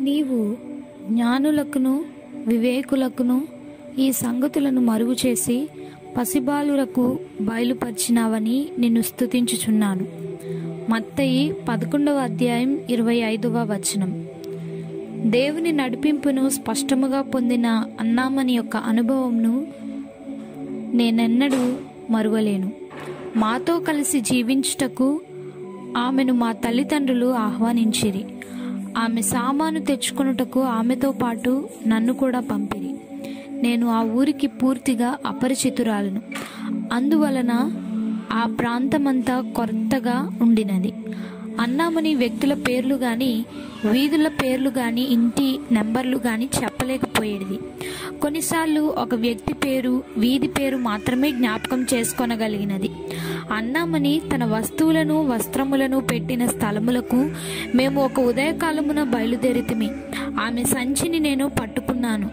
నీవు జ్ఞానులకును వివేకులకును ఈ సంగతులను మరుగు చేసి పసిబాలురకు బయలుపరిచినావని నిన్ను స్తుతించుచున్నాను. మత్తయి పదకొండవ అధ్యాయం ఇరవై ఐదవ వచనం. దేవుని నడిపింపును స్పష్టముగా పొందిన అన్నామని యొక్క అనుభవంను నేనెన్నడూ మరువలేను. మాతో కలిసి జీవించుటకు ఆమెను మా తల్లిదండ్రులు ఆహ్వానించిరి. ఆమె సామాను తెచ్చుకొనుటకు ఆమెతో పాటు నన్ను కూడా పంపిరి. నేను ఆ ఊరికి పూర్తిగా అపరిచితురాలను. అందువలన ఆ ప్రాంతమంతా కొత్తగా ఉండినది. అన్నామని వ్యక్తుల పేర్లు కానీ వీధుల పేర్లు కానీ ఇంటి నెంబర్లు కానీ చెప్పలేకపోయేది. కొన్నిసార్లు ఒక వ్యక్తి పేరు వీధి పేరు మాత్రమే జ్ఞాపకం చేసుకొనగలిగినది. అన్నామని తన వస్తువులను వస్త్రములను పెట్టిన స్థలములకు మేము ఒక ఉదయకాలమున బయలుదేరితిమి. ఆమె సంచిని నేను పట్టుకున్నాను.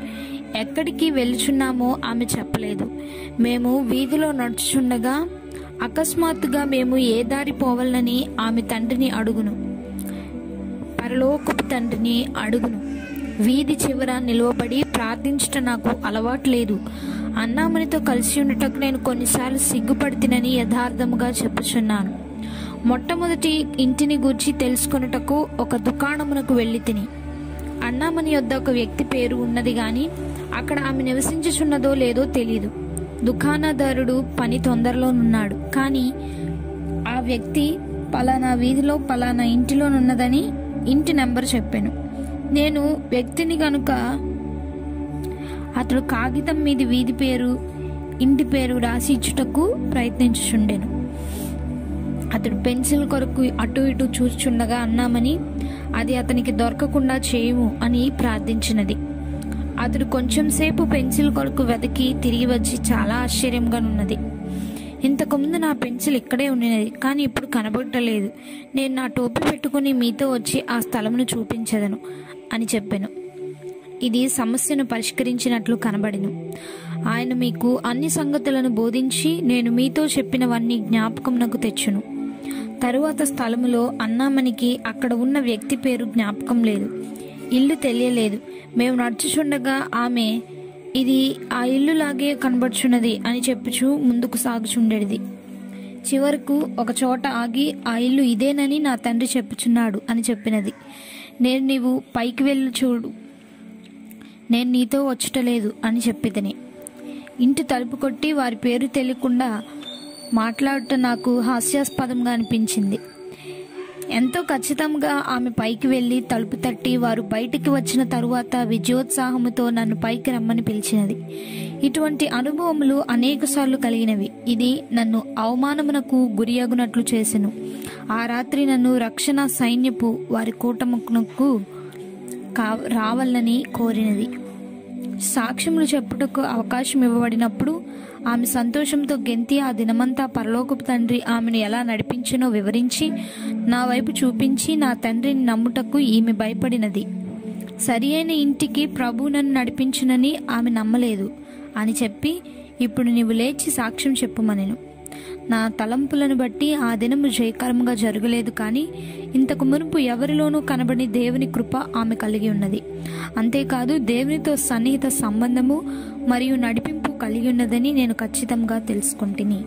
ఎక్కడికి వెళ్ళుచున్నామో ఆమె చెప్పలేదు. మేము వీధిలో నడుచుండగా అకస్మాత్తుగా మేము ఏ దారి పోవాలని ఆమె తండ్రిని అడుగును. పరలోకపు తండ్రిని అడుగును. వీధి చివర నిలవబడి ప్రార్థించట నాకు అలవాటు లేదు. అన్నామనితో కలిసి ఉండటకు నేను కొన్నిసార్లు సిగ్గుపడుతునని యథార్థముగా చెప్పుచున్నాను. మొట్టమొదటి ఇంటిని గూర్చి తెలుసుకొనుటకు ఒక దుకాణమునకు వెళ్ళి తిని అన్నామని యొద్ద ఒక వ్యక్తి పేరు ఉన్నది గాని అక్కడ ఆమె నివసించుచున్నదో లేదో తెలియదు దుకాణదారుడు పని తొందరలోనున్నాడు. కానీ ఆ వ్యక్తి పలానా వీధిలో పలానా ఇంటిలోనున్నదని ఇంటి నెంబర్ చెప్పాను. నేను వ్యక్తిని గనుక అతడు కాగితం మీద వీధి పేరు ఇంటి పేరు రాసి ఇచ్చుటకు ప్రయత్నించుచుండెను. అతడు పెన్సిల్ కొరకు అటు ఇటు చూచుండగా అన్నామని అది అతనికి దొరకకుండా చేయము అని ప్రార్థించినది. అతడు కొంచెం సేపు పెన్సిల్ కొరకు వెతికి తిరిగి వచ్చి చాలా ఆశ్చర్యంగా ఉన్నది ఇంతకుముందు నా పెన్సిల్ ఇక్కడే ఉన్నది కానీ ఇప్పుడు కనబడటలేదు. నేను నా టోపీ పెట్టుకుని మీతో వచ్చి ఆ స్థలమును చూపించదను. అని చెప్పాను. ఇది సమస్యను పరిష్కరించినట్లు కనబడిను. ఆయన మీకు అన్ని సంగతులను బోధించి నేను మీతో చెప్పినవన్నీ జ్ఞాపకంనకు తెచ్చును. తరువాత స్థలములో అన్నామణికి అక్కడ ఉన్న వ్యక్తి పేరు జ్ఞాపకం లేదు. ఇల్లు తెలియలేదు. మేము నడుచుచుండగా ఆమె ఇది ఆ ఇల్లు లాగే కనబడుచున్నది అని చెప్పుచు ముందుకు సాగుచుండేది చివరకు ఒక చోట ఆగి ఆ ఇల్లు ఇదేనని నా తండ్రి చెప్పుచున్నాడు అని చెప్పినది. నేను నీవు పైకి వెళ్ళి చూడు. నేను నీతో వచ్చటలేదు అని చెప్పిదని ఇంటి తలుపు కొట్టి వారి పేరు తెలియకుండా మాట్లాడటం నాకు హాస్యాస్పదంగా అనిపించింది. ఎంతో ఖచ్చితంగా ఆమె పైకి వెళ్ళి తలుపు తట్టి వారు బయటికి వచ్చిన తరువాత విజయోత్సాహముతో నన్ను పైకి రమ్మని పిలిచినది. ఇటువంటి అనుభవములు అనేకసార్లు కలిగినవి. ఇది నన్ను అవమానమునకు గురియగునట్లు చేసెను. ఆ రాత్రి నన్ను రక్షణ సైన్యపు వారి కూటమునకు కా రావాలని కోరినది. సాక్ష్యములు చెప్పుటకు అవకాశం ఇవ్వబడినప్పుడు ఆమె సంతోషంతో గెంతి ఆ దినమంతా పరలోకపు తండ్రి ఆమెను ఎలా నడిపించినో వివరించి నా వైపు చూపించి నా తండ్రిని నమ్ముటకు ఈమె భయపడినది. సరి అయిన ఇంటికి ప్రభు నన్ను నడిపించునని ఆమె నమ్మలేదు అని చెప్పి ఇప్పుడు నీవు లేచి సాక్ష్యం చెప్పుమనెను. నా తలంపులను బట్టి ఆ దినము జయకరంగా జరగలేదు కానీ ఇంతకు మునుపు ఎవరిలోనూ కనబడి దేవుని కృప ఆమె కలిగి ఉన్నది. అంతేకాదు దేవునితో సన్నిహిత సంబంధము మరియు నడిపింపు కలిగి ఉన్నదని నేను ఖచ్చితంగా తెలుసుకుంటుని.